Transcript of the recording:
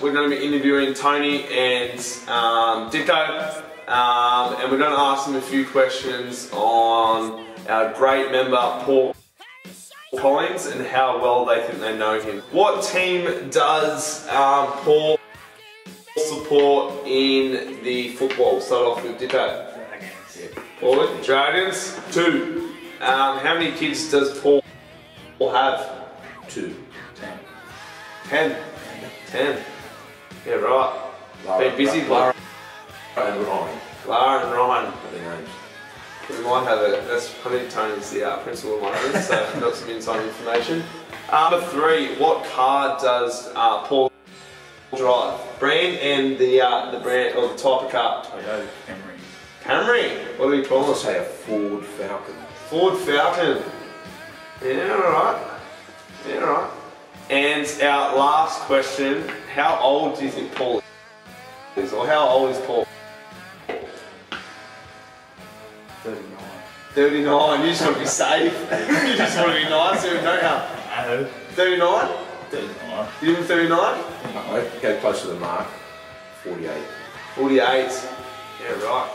We're going to be interviewing Tony and um, Dicko, um, and we're going to ask them a few questions on our great member Paul Collins and how well they think they know him. What team does um, Paul support in the football? Start off with Dicko. Paul, Dragons. Two. Um, how many kids does Paul have? Two. Ten. Ten. Ten. Yeah, right. Lara, Been busy, Lara and Ryan. Lara and Ryan. Are their names. We might have a, that's, I think Tony's the uh, principal of so got some inside information. Uh, number three, what car does uh, Paul drive? Brand and the uh, the brand, or the type of car. Toyota Camry. Camry. What do we call it? say a Ford Falcon. Ford Falcon. Yeah, alright. Yeah, alright. And our last question, how old do you think Paul is? Or how old is Paul? 39. 39. You just want to be safe. you just want to be nice, don't you? No. 39? 39. You even 39? I go close to the mark. 48. 48. Yeah, right.